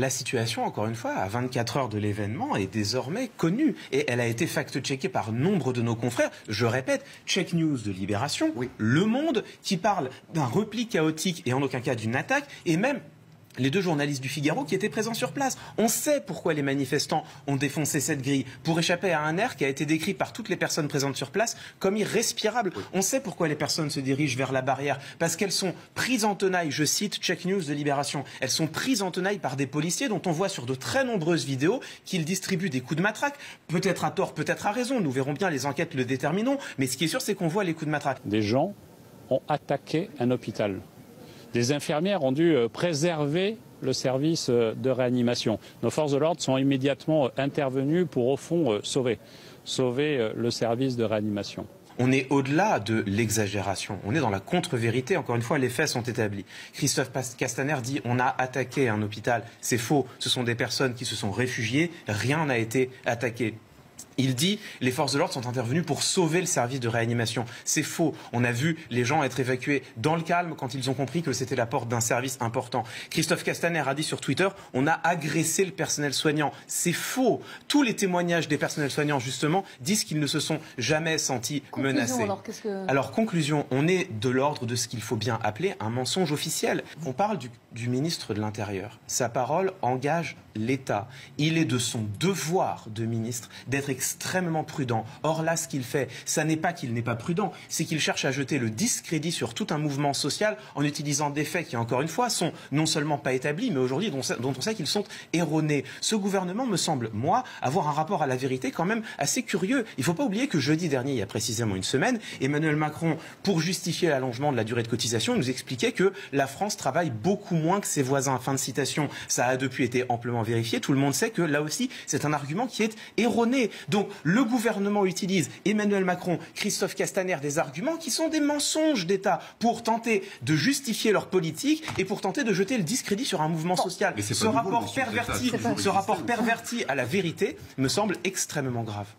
la situation, encore une fois, à 24 heures de l'événement, est désormais connue. Et elle a été fact-checkée par nombre de nos confrères. Je répète, Check News de Libération, Le Monde, qui parle d'un repli chaotique et en aucun cas d'une attaque, et même les deux journalistes du Figaro qui étaient présents sur place. On sait pourquoi les manifestants ont défoncé cette grille, pour échapper à un air qui a été décrit par toutes les personnes présentes sur place comme irrespirable. On sait pourquoi les personnes se dirigent vers la barrière, parce qu'elles sont prises en tenaille, je cite Check News de Libération, elles sont prises en tenaille par des policiers dont on voit sur de très nombreuses vidéos qu'ils distribuent des coups de matraque, peut-être à tort, peut-être à raison, nous verrons bien, les enquêtes le détermineront, mais ce qui est sûr c'est qu'on voit les coups de matraque. Des gens ont attaqué un hôpital des infirmières ont dû euh, préserver le service euh, de réanimation. Nos forces de l'ordre sont immédiatement euh, intervenues pour, au fond, sauver, sauver le service de réanimation. On est au-delà de l'exagération. On est dans la contre-vérité. Encore une fois, les faits sont établis. Christophe Castaner dit on a attaqué un hôpital. C'est faux. Ce sont des personnes qui se sont réfugiées. Rien n'a été attaqué. Il dit les forces de l'ordre sont intervenues pour sauver le service de réanimation. C'est faux. On a vu les gens être évacués dans le calme quand ils ont compris que c'était la porte d'un service important. Christophe Castaner a dit sur Twitter on a agressé le personnel soignant. C'est faux. Tous les témoignages des personnels soignants, justement, disent qu'ils ne se sont jamais sentis menacés. Alors, conclusion, on est de l'ordre de ce qu'il faut bien appeler un mensonge officiel. On parle du, du ministre de l'Intérieur. Sa parole engage l'État. Il est de son devoir de ministre d'être extrêmement prudent. Or là, ce qu'il fait, ça n'est pas qu'il n'est pas prudent, c'est qu'il cherche à jeter le discrédit sur tout un mouvement social en utilisant des faits qui, encore une fois, sont non seulement pas établis, mais aujourd'hui dont, on sait qu'ils sont erronés. Ce gouvernement me semble, moi, avoir un rapport à la vérité quand même assez curieux. Il ne faut pas oublier que jeudi dernier, il y a précisément une semaine, Emmanuel Macron, pour justifier l'allongement de la durée de cotisation, nous expliquait que la France travaille beaucoup moins que ses voisins. Fin de citation. Ça a depuis été amplement vérifié. Tout le monde sait que là aussi, c'est un argument qui est erroné. Donc le gouvernement utilise, Emmanuel Macron, Christophe Castaner, des arguments qui sont des mensonges d'État pour tenter de justifier leur politique et pour tenter de jeter le discrédit sur un mouvement social. ce rapport perverti, ce rapport perverti à la vérité me semble extrêmement grave.